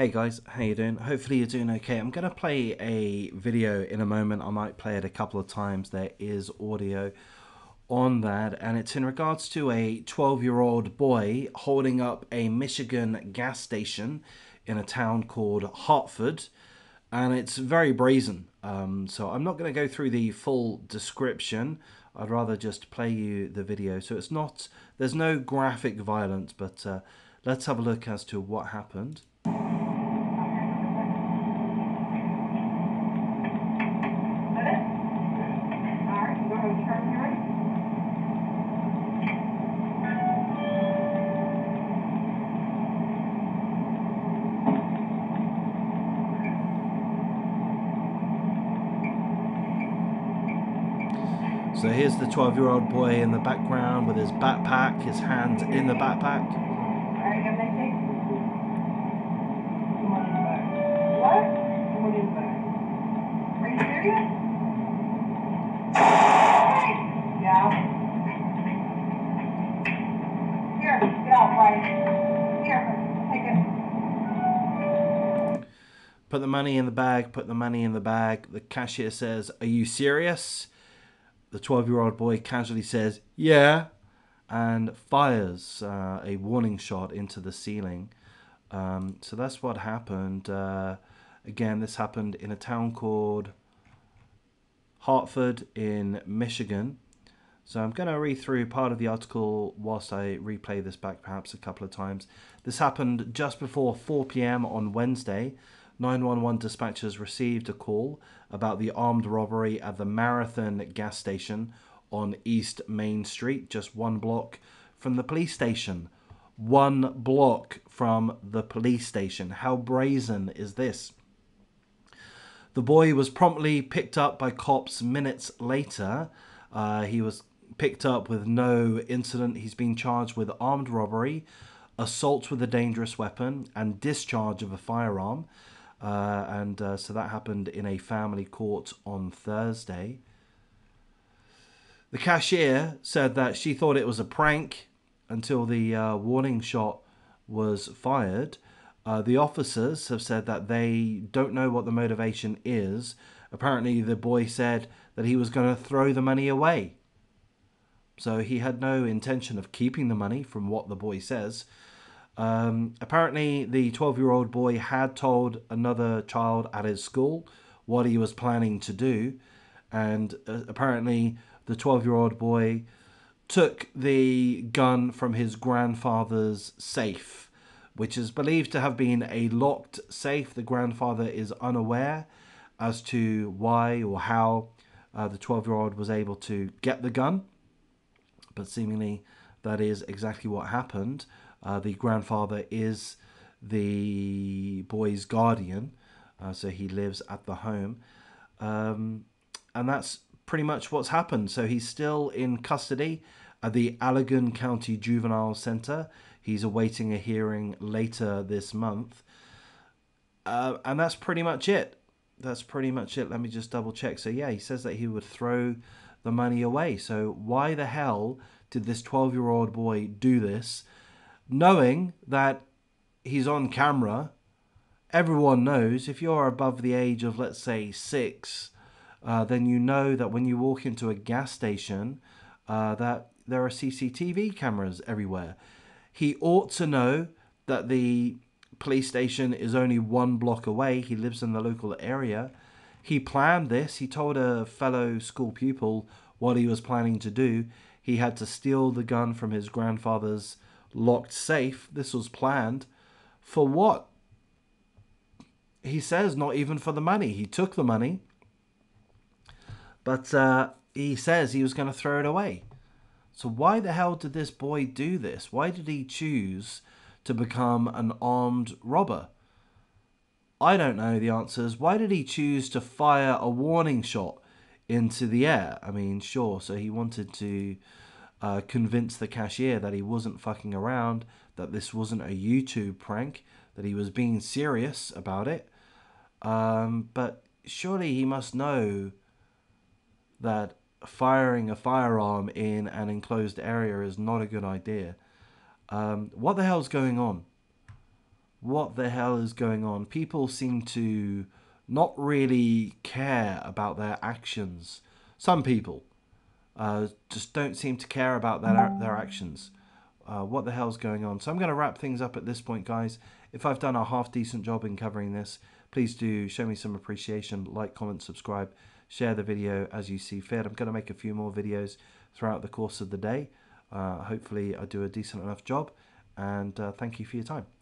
Hey guys, how you doing? Hopefully you're doing okay. I'm going to play a video in a moment. I might play it a couple of times. There is audio on that and it's in regards to a 12-year-old boy holding up a Michigan gas station in a town called Hartford and it's very brazen. Um, so I'm not going to go through the full description. I'd rather just play you the video. So it's not, there's no graphic violence, but uh, let's have a look as to what happened. So here's the 12 year old boy in the background with his backpack, his hand in the backpack. Put the money in the bag, put the money in the bag. The cashier says, Are you serious? The 12 year old boy casually says, Yeah, and fires uh, a warning shot into the ceiling. Um, so that's what happened. Uh, again, this happened in a town called Hartford in Michigan. So I'm going to read through part of the article whilst I replay this back perhaps a couple of times. This happened just before 4 p.m. on Wednesday. 911 dispatchers received a call about the armed robbery at the Marathon gas station on East Main Street, just one block from the police station. One block from the police station. How brazen is this? The boy was promptly picked up by cops minutes later. Uh, he was picked up with no incident. He's been charged with armed robbery, assault with a dangerous weapon, and discharge of a firearm. Uh, and uh, so that happened in a family court on Thursday. The cashier said that she thought it was a prank until the uh, warning shot was fired. Uh, the officers have said that they don't know what the motivation is. Apparently, the boy said that he was going to throw the money away. So he had no intention of keeping the money, from what the boy says. Um, apparently, the 12 year old boy had told another child at his school what he was planning to do. And uh, apparently, the 12 year old boy took the gun from his grandfather's safe, which is believed to have been a locked safe. The grandfather is unaware as to why or how uh, the 12 year old was able to get the gun, but seemingly that is exactly what happened. Uh, the grandfather is the boy's guardian, uh, so he lives at the home. Um, and that's pretty much what's happened. So he's still in custody at the Allegan County Juvenile Center. He's awaiting a hearing later this month. Uh, and that's pretty much it. That's pretty much it. Let me just double check. So, yeah, he says that he would throw the money away. So, why the hell did this 12 year old boy do this? Knowing that he's on camera, everyone knows if you're above the age of, let's say, six, uh, then you know that when you walk into a gas station, uh, that there are CCTV cameras everywhere. He ought to know that the police station is only one block away. He lives in the local area. He planned this. He told a fellow school pupil what he was planning to do. He had to steal the gun from his grandfather's locked safe. This was planned. For what? He says not even for the money. He took the money, but uh, he says he was going to throw it away. So why the hell did this boy do this? Why did he choose to become an armed robber? I don't know the answers. Why did he choose to fire a warning shot into the air? I mean, sure, so he wanted to uh, convince the cashier that he wasn't fucking around, that this wasn't a YouTube prank, that he was being serious about it. Um, but surely he must know that firing a firearm in an enclosed area is not a good idea. Um, what the hell's going on? what the hell is going on? People seem to not really care about their actions. Some people uh, just don't seem to care about their their actions. Uh, what the hell's going on? So I'm going to wrap things up at this point, guys. If I've done a half decent job in covering this, please do show me some appreciation. Like, comment, subscribe, share the video as you see fit. I'm going to make a few more videos throughout the course of the day. Uh, hopefully, I do a decent enough job. And uh, thank you for your time.